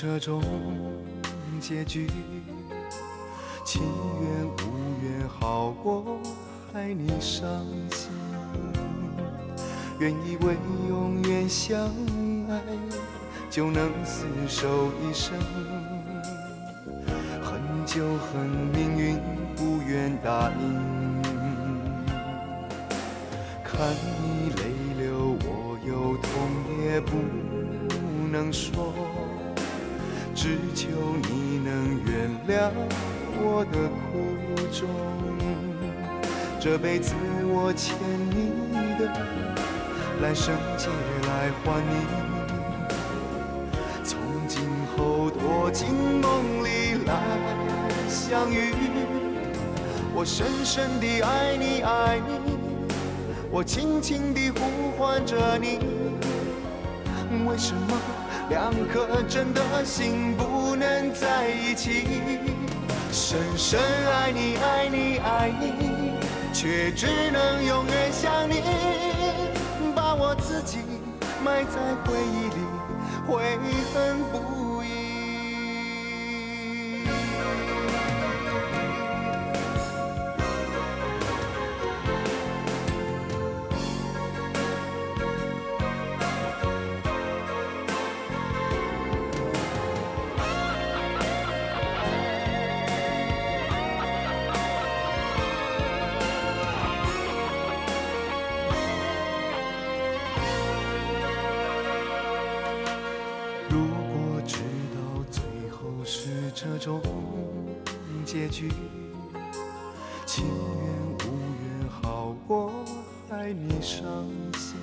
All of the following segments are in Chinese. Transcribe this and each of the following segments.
这种结局，情愿无缘好过害你伤心，愿以为永远相爱就能厮守一生，恨就恨命运不愿答应。看你泪流，我有痛也不能说，只求你能原谅我的苦衷。这辈子我欠你的，来生借来还你。从今后躲进梦里来相遇，我深深地爱你爱你。我轻轻地呼唤着你，为什么两颗真的心不能在一起？深深爱你，爱你，爱你，却只能永远想你，把我自己埋在回忆里，悔恨不种结局，情愿无缘好过害你伤心，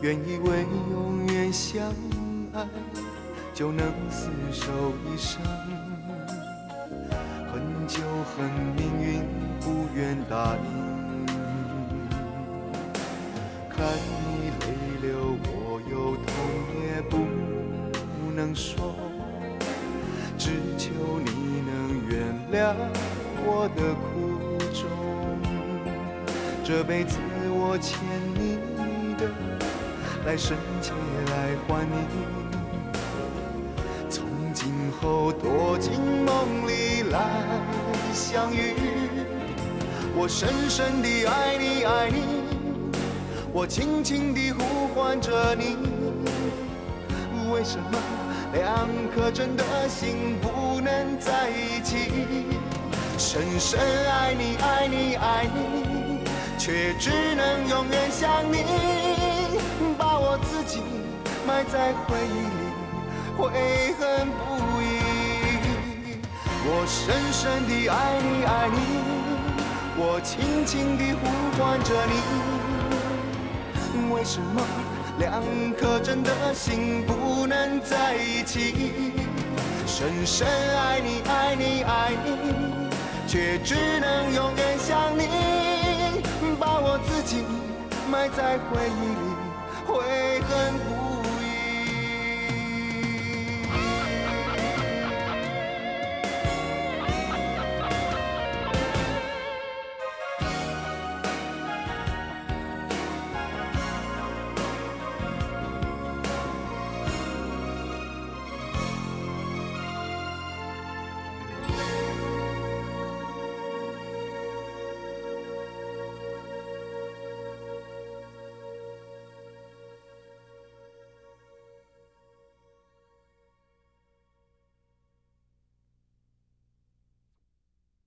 原以为永远相爱就能厮守一生，恨就恨命运不愿答应。看你泪流，我有痛也不能说，我的苦衷。这辈子我欠你的，来生借来还你。从今后躲进梦里来相遇，我深深地爱你爱你。我轻轻地呼唤着你，为什么两颗真的心不？深深爱你，爱你，爱你，却只能永远想你，把我自己埋在回忆里，悔恨不已。我深深地爱你，爱你，我轻轻地呼唤着你。为什么两颗真的心不能在一起？深深爱你，爱你，爱你，却只能永远想你，把我自己埋在回忆里，